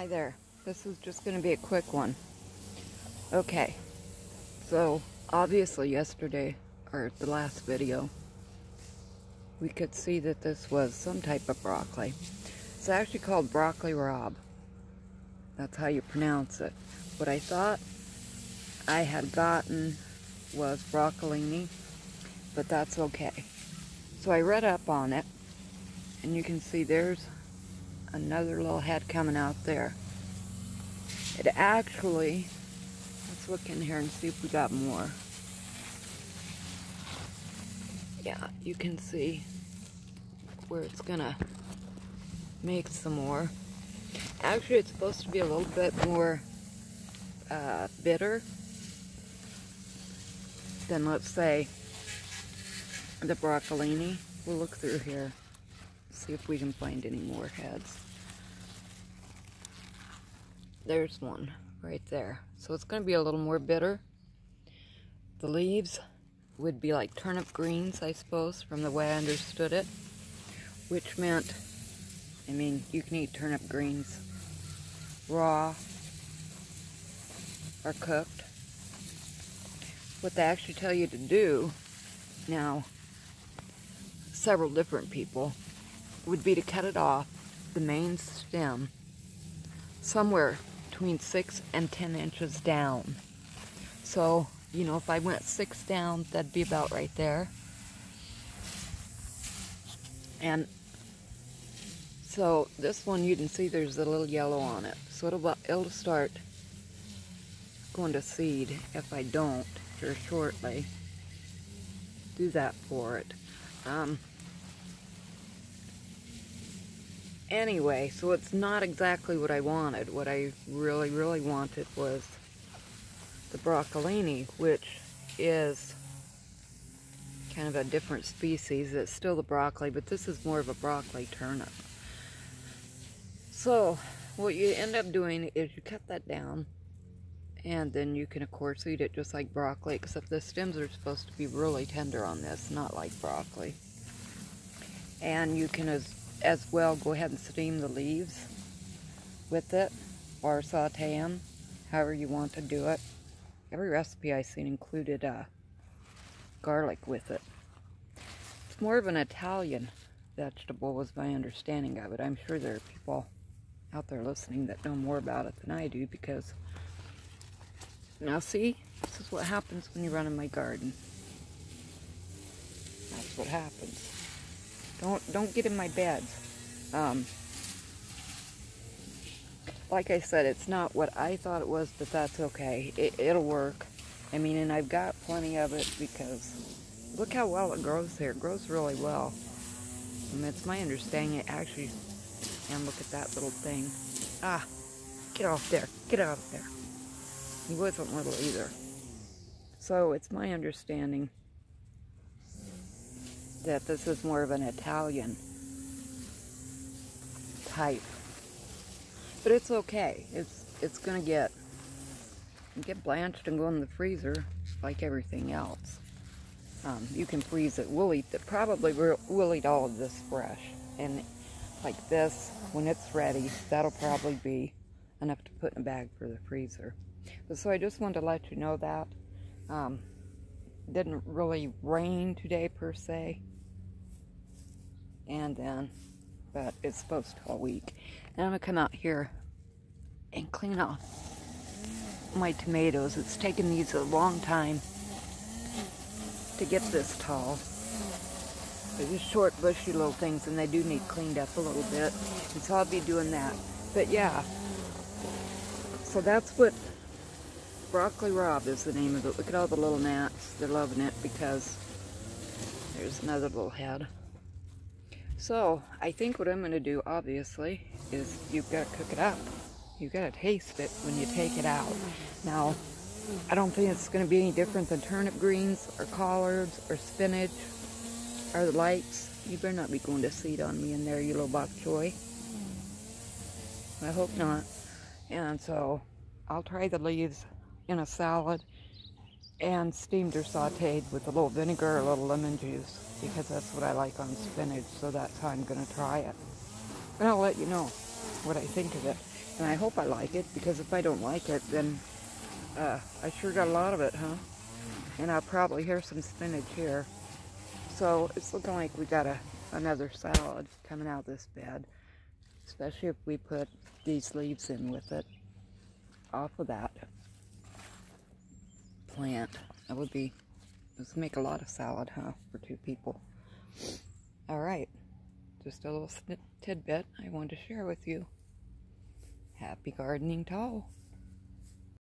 Hi there. This is just going to be a quick one. Okay. So, obviously yesterday, or the last video, we could see that this was some type of broccoli. It's actually called broccoli rabe. That's how you pronounce it. What I thought I had gotten was broccolini, but that's okay. So I read up on it, and you can see there's another little head coming out there. It actually, let's look in here and see if we got more. Yeah, you can see where it's gonna make some more. Actually, it's supposed to be a little bit more uh, bitter than, let's say, the broccolini. We'll look through here, see if we can find any more heads. There's one right there. So it's going to be a little more bitter. The leaves would be like turnip greens, I suppose, from the way I understood it. Which meant, I mean, you can eat turnip greens raw or cooked. What they actually tell you to do, now, several different people, would be to cut it off the main stem somewhere between 6 and 10 inches down. So, you know, if I went 6 down, that'd be about right there. And so this one you can see there's a little yellow on it. So it'll, it'll start going to seed if I don't here shortly. Do that for it. Um, anyway, so it's not exactly what I wanted. What I really, really wanted was the broccolini, which is kind of a different species. It's still the broccoli, but this is more of a broccoli turnip. So, what you end up doing is you cut that down, and then you can, of course, eat it just like broccoli, except the stems are supposed to be really tender on this, not like broccoli. And you can, as as well go ahead and steam the leaves with it or saute them, however you want to do it. Every recipe I've seen included uh, garlic with it. It's more of an Italian vegetable was my understanding of it. I'm sure there are people out there listening that know more about it than I do because now see, this is what happens when you run in my garden. That's what happens. Don't don't get in my beds. Um, like I said, it's not what I thought it was, but that's okay. It, it'll work. I mean, and I've got plenty of it because look how well it grows here. It grows really well. And it's my understanding it actually, and look at that little thing. Ah, get off there. Get out of there. He wasn't little either. So it's my understanding that this is more of an Italian type. But it's okay. It's it's gonna get get blanched and go in the freezer like everything else. Um, you can freeze it. We'll eat it. Probably we'll eat all of this fresh. And like this, when it's ready, that'll probably be enough to put in a bag for the freezer. So I just wanted to let you know that. Um, didn't really rain today per se and then, but it's supposed to all week. And I'm gonna come out here and clean off my tomatoes. It's taken these a long time to get this tall. They're just short, bushy little things, and they do need cleaned up a little bit. And so I'll be doing that. But yeah, so that's what Broccoli Rabe is the name of it. Look at all the little gnats. They're loving it because there's another little head. So, I think what I'm going to do, obviously, is you've got to cook it up. You've got to taste it when you take it out. Now, I don't think it's going to be any different than turnip greens or collards or spinach or the lights. You better not be going to seed on me in there, you little bok choy. I hope not. And so, I'll try the leaves in a salad and steamed or sauteed with a little vinegar, a little lemon juice because that's what I like on spinach, so that's how I'm going to try it. And I'll let you know. what I think of it. And I hope I like it, because if I don't like it, then uh, I sure got a lot of it, huh? And I'll probably hear some spinach here. So it's looking like we got a another salad coming out this bed. Especially if we put these leaves in with it off of that plant. That would be, would make a lot of salad, huh, for two people. All right, just a little tidbit I wanted to share with you. Happy gardening to all.